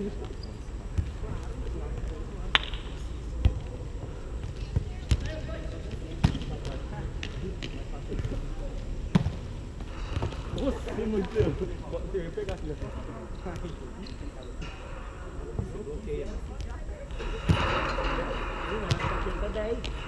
Nossa, meu Deus. Eu ia pegar aqui. Bloqueia. Tá 10.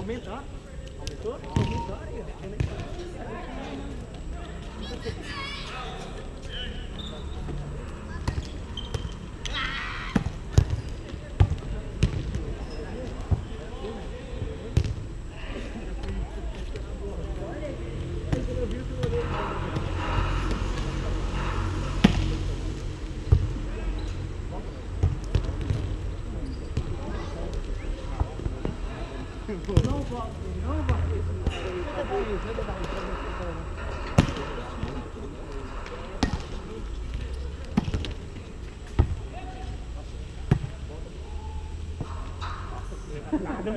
Aumentar. Aumentou? Aumentar aí, aumentar. 哪这么？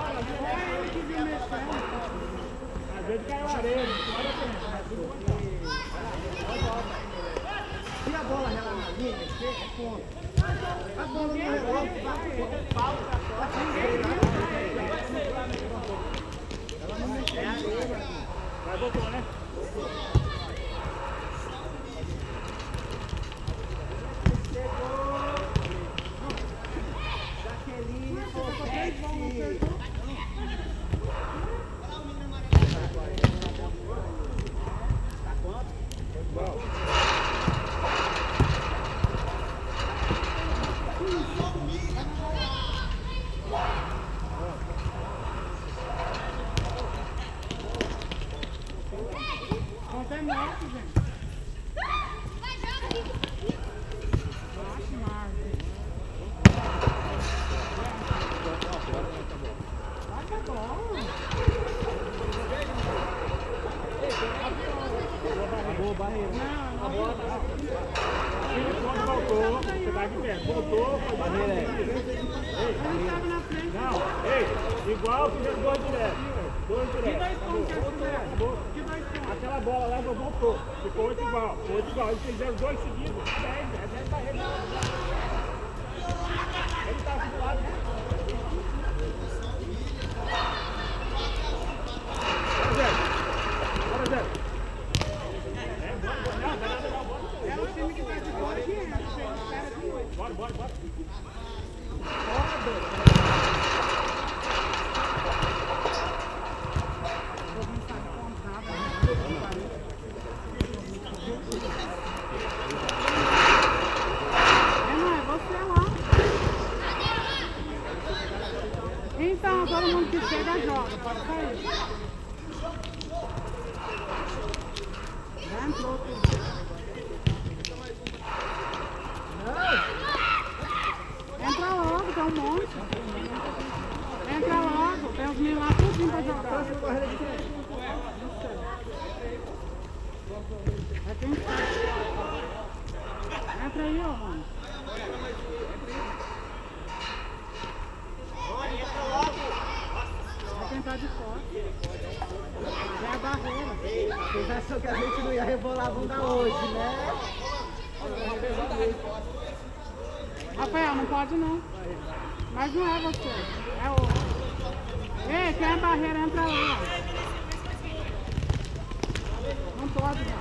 Se a bola rela na linha, é ponto. A bola no relógio, falta. Ela não mexeu. Vai voltou, né? Acabou a barreira. Não, não. Quando voltou, você tá de pé. Voltou, foi Barreira. Ele na frente. Não, ei, igual fizemos dois direto. Dois direto. pontos que eles Acabou. Que dois pontos? Aquela bola lá não voltou. Ficou oito igual. Oito igual. Eles fizeram dois seguidos. Dez, dez, dez pra ele. Tava do lado. One, one, one. Logo, tem um monte. Entra logo, tem os meninos lá tudinho pra jogar. É quem sabe. Entra aí, ó, mano. É quem tá de fora. É a barreira. Vocês acham que a gente não ia rebolar a bunda hoje, né? Rafael, não pode não. Mas não é você, é outro. Ei, quem é a barreira, entra lá. Não pode não.